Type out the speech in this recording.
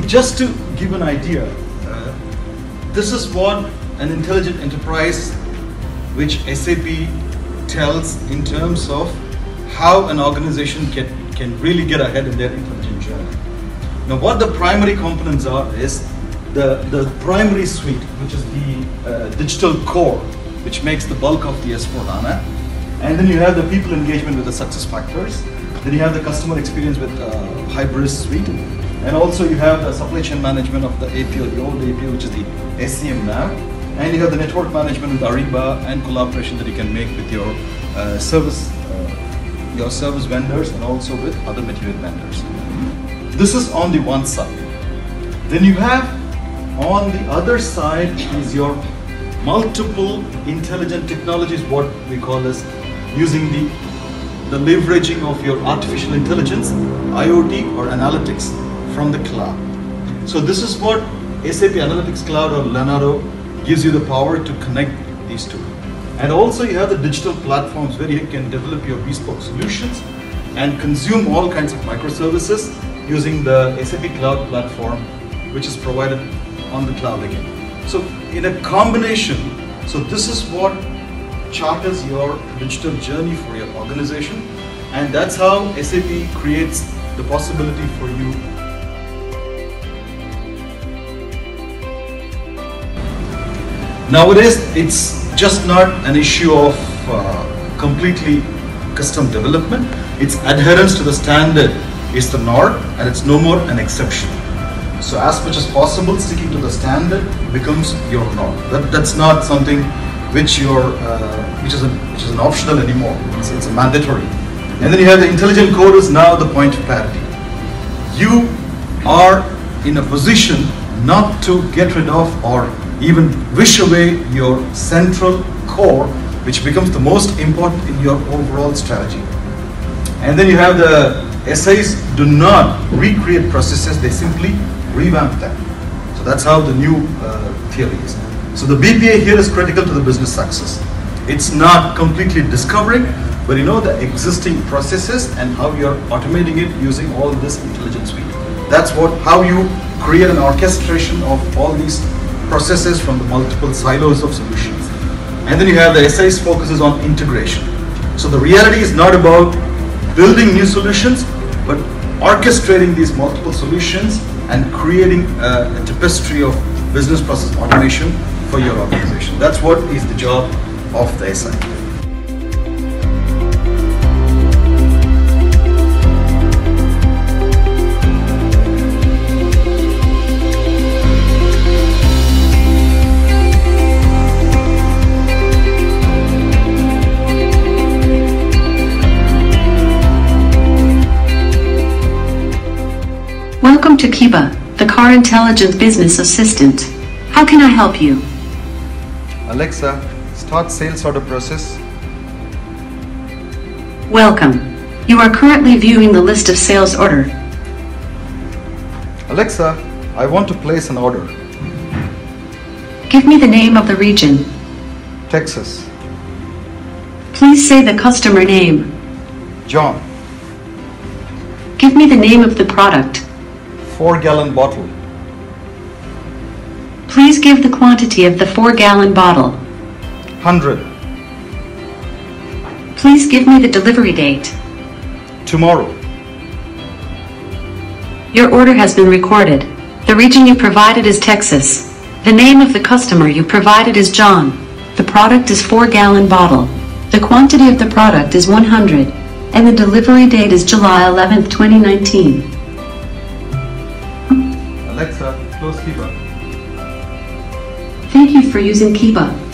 just to give an idea, this is what an intelligent enterprise which SAP tells in terms of how an organization can, can really get ahead in their intelligent journey. Now, what the primary components are is the, the primary suite, which is the uh, digital core, which makes the bulk of the S4 HANA. And then you have the people engagement with the SuccessFactors. Then you have the customer experience with uh, Hybris suite. And also you have the supply chain management of the APO, the old APO, which is the SCM now. And you have the network management with Ariba and collaboration that you can make with your uh, service, uh, your service vendors and also with other material vendors. This is on the one side. Then you have on the other side is your multiple intelligent technologies, what we call as using the, the leveraging of your artificial intelligence, IoT or analytics from the cloud. So this is what SAP Analytics Cloud or Leonardo gives you the power to connect these two. And also you have the digital platforms where you can develop your bespoke solutions and consume all kinds of microservices using the SAP Cloud Platform, which is provided on the cloud again. So in a combination, so this is what charters your digital journey for your organization and that's how SAP creates the possibility for you Nowadays, it's just not an issue of uh, completely custom development. Its adherence to the standard is the norm and it's no more an exception. So as much as possible, sticking to the standard becomes your norm. That, that's not something which you're, uh, which is a, which is an optional anymore. It's, it's a mandatory. And then you have the intelligent code is now the point of parity. You are in a position not to get rid of or even wish away your central core, which becomes the most important in your overall strategy. And then you have the SIs do not recreate processes, they simply revamp them. So that's how the new uh, theory is. So the BPA here is critical to the business success. It's not completely discovering, but you know the existing processes and how you're automating it using all this intelligence suite. That's what how you create an orchestration of all these processes from the multiple silos of solutions. And then you have the SIs focuses on integration. So the reality is not about building new solutions, but orchestrating these multiple solutions and creating a, a tapestry of business process automation for your organization. That's what is the job of the SI. Welcome to Kiba, the Kaar intelligence business assistant. How can I help you? Alexa, start sales order process. Welcome. You are currently viewing the list of sales order. Alexa, I want to place an order. Give me the name of the region. Texas. Please say the customer name. John, Give me the name of the product. 4 gallon bottle. Please give the quantity of the 4 gallon bottle. 100. Please give me the delivery date. Tomorrow. Your order has been recorded. The region you provided is Texas. The name of the customer you provided is John. The product is 4 gallon bottle. The quantity of the product is 100. And the delivery date is July 11th, 2019. Alexa, close Kiba. Thank you for using Kiba.